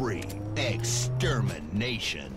spree. Extermination.